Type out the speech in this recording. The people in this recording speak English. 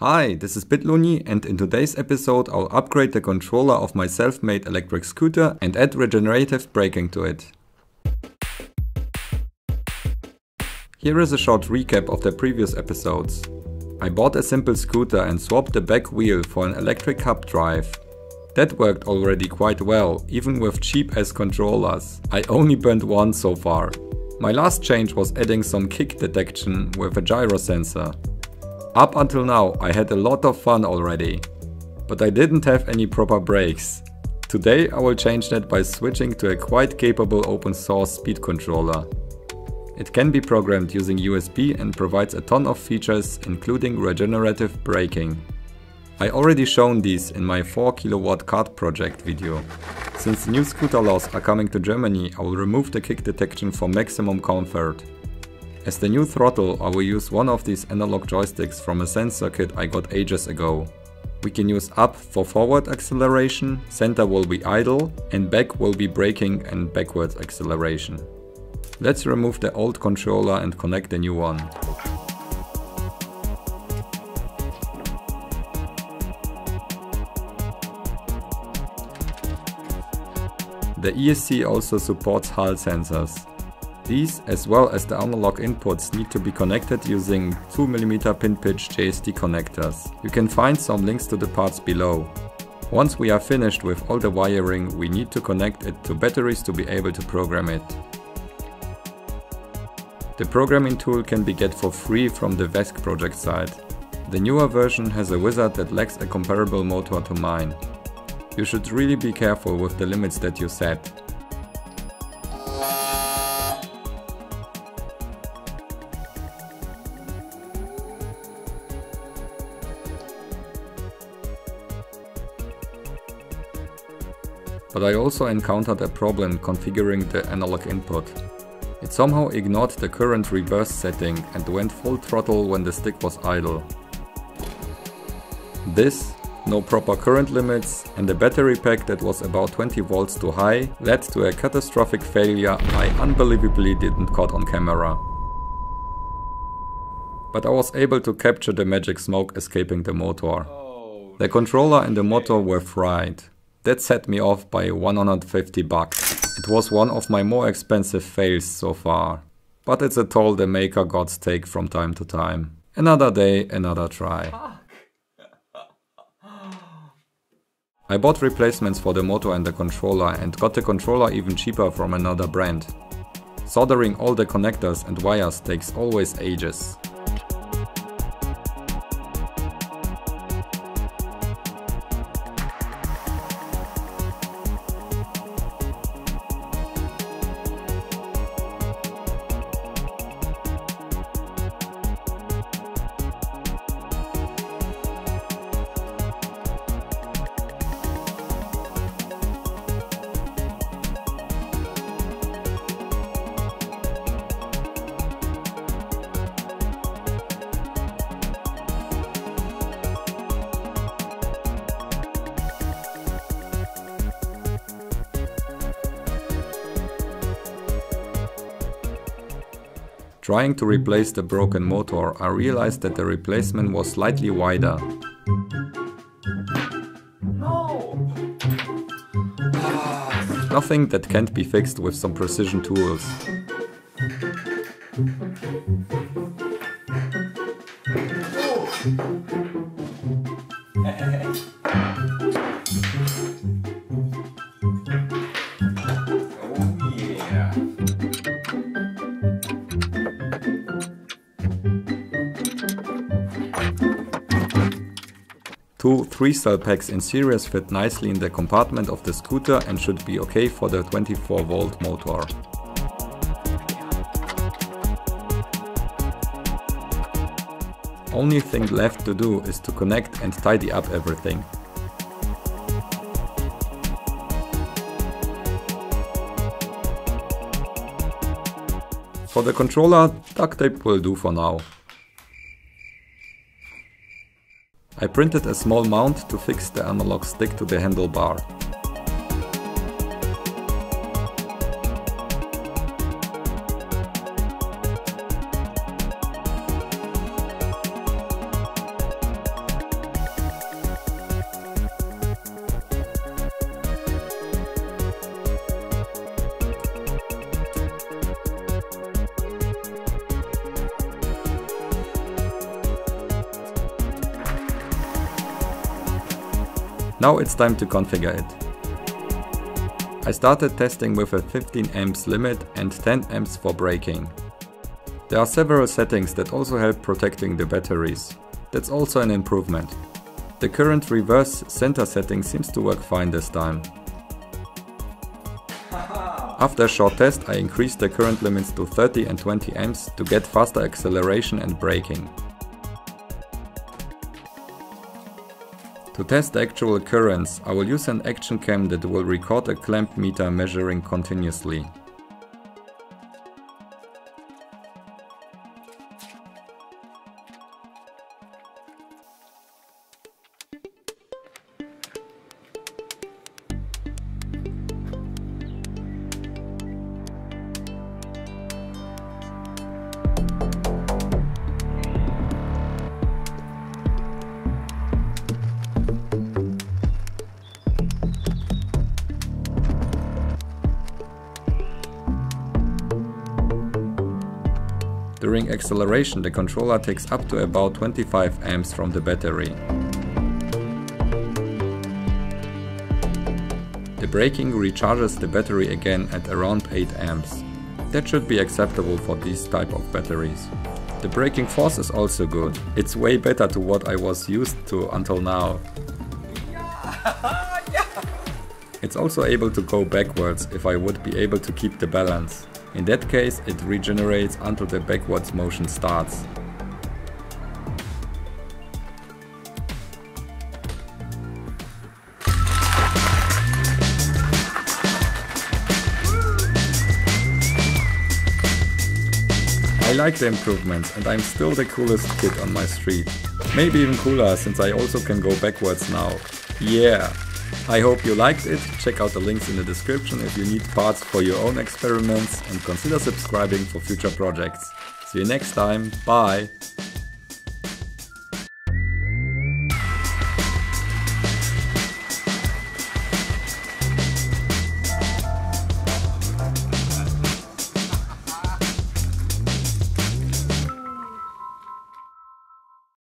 Hi, this is bitluni and in today's episode I'll upgrade the controller of my self-made electric scooter and add regenerative braking to it. Here is a short recap of the previous episodes. I bought a simple scooter and swapped the back wheel for an electric hub drive. That worked already quite well, even with cheap ass controllers. I only burned one so far. My last change was adding some kick detection with a gyro sensor. Up until now I had a lot of fun already, but I didn't have any proper brakes. Today I will change that by switching to a quite capable open source speed controller. It can be programmed using USB and provides a ton of features including regenerative braking. I already shown these in my 4 kW kart project video. Since new scooter laws are coming to Germany, I will remove the kick detection for maximum comfort. As the new throttle, I will use one of these analog joysticks from a sensor kit I got ages ago. We can use up for forward acceleration, center will be idle, and back will be braking and backwards acceleration. Let's remove the old controller and connect the new one. The ESC also supports Hall sensors. These, as well as the analog inputs, need to be connected using 2mm pin pitch JST connectors. You can find some links to the parts below. Once we are finished with all the wiring, we need to connect it to batteries to be able to program it. The programming tool can be get for free from the VESC project site. The newer version has a wizard that lacks a comparable motor to mine. You should really be careful with the limits that you set. But I also encountered a problem configuring the analog input. It somehow ignored the current reverse setting and went full throttle when the stick was idle. This, no proper current limits and a battery pack that was about 20 volts too high led to a catastrophic failure I unbelievably didn't caught on camera. But I was able to capture the magic smoke escaping the motor. Oh, the controller and the motor were fried. That set me off by 150 bucks. It was one of my more expensive fails so far. But it's a toll the maker gods take from time to time. Another day, another try. I bought replacements for the motor and the controller and got the controller even cheaper from another brand. Soldering all the connectors and wires takes always ages. Trying to replace the broken motor, I realized that the replacement was slightly wider. No. Nothing that can't be fixed with some precision tools. Two 3-cell packs in series fit nicely in the compartment of the scooter and should be okay for the 24 volt motor. Only thing left to do is to connect and tidy up everything. For the controller, duct tape will do for now. I printed a small mount to fix the analog stick to the handlebar. Now it's time to configure it. I started testing with a 15 amps limit and 10 amps for braking. There are several settings that also help protecting the batteries. That's also an improvement. The current reverse center setting seems to work fine this time. After a short test I increased the current limits to 30 and 20 amps to get faster acceleration and braking. To test the actual currents, I will use an action cam that will record a clamp meter measuring continuously. During acceleration the controller takes up to about 25 amps from the battery. The braking recharges the battery again at around 8 amps. That should be acceptable for these type of batteries. The braking force is also good. It's way better to what I was used to until now. It's also able to go backwards if I would be able to keep the balance. In that case, it regenerates until the backwards motion starts. I like the improvements and I'm still the coolest kid on my street. Maybe even cooler since I also can go backwards now. Yeah! I hope you liked it, check out the links in the description if you need parts for your own experiments and consider subscribing for future projects. See you next time, bye!